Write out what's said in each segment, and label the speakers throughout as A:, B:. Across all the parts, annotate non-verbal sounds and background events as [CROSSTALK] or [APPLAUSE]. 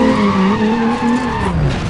A: Mm-hmm.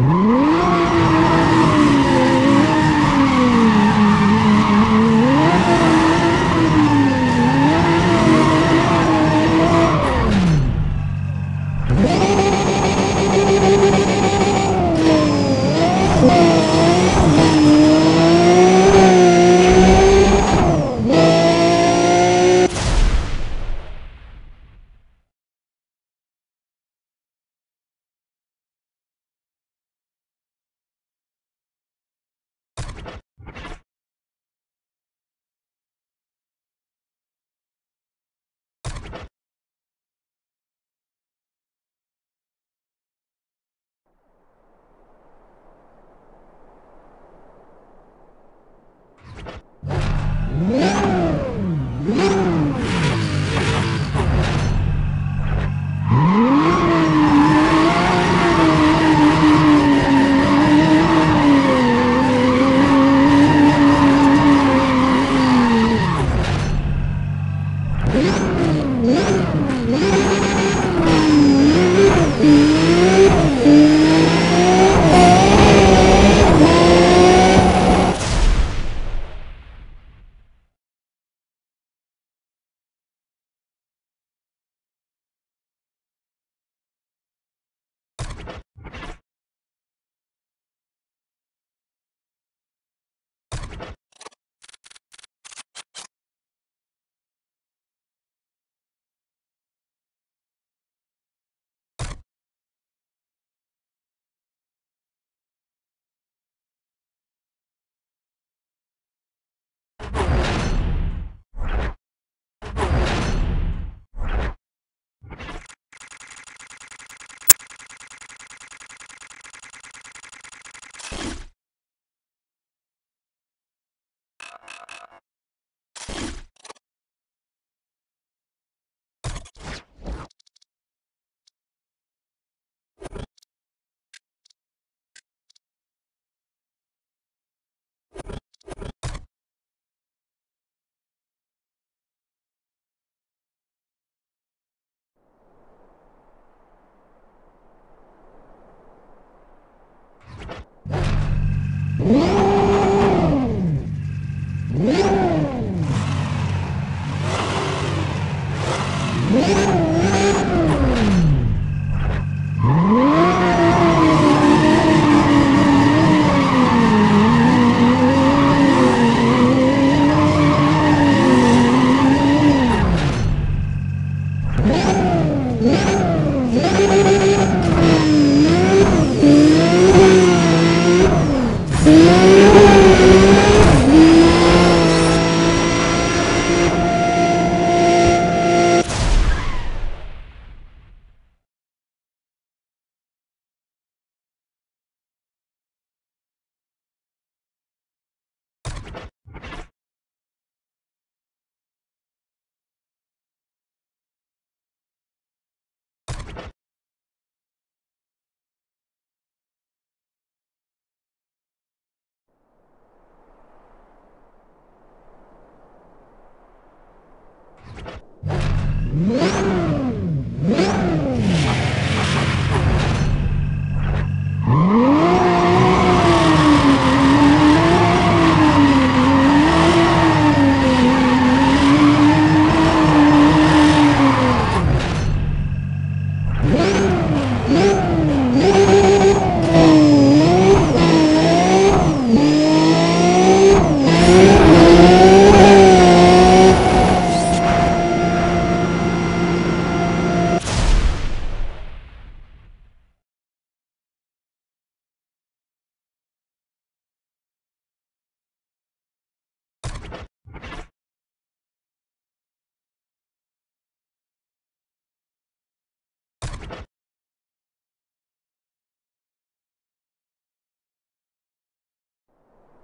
A: Yeah. [LAUGHS]